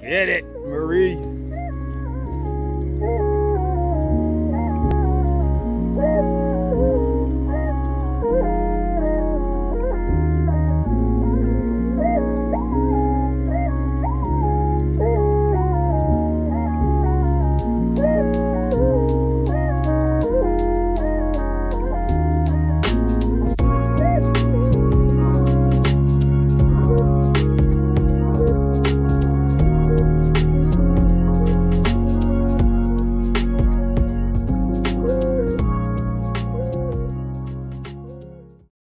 Get it, Marie.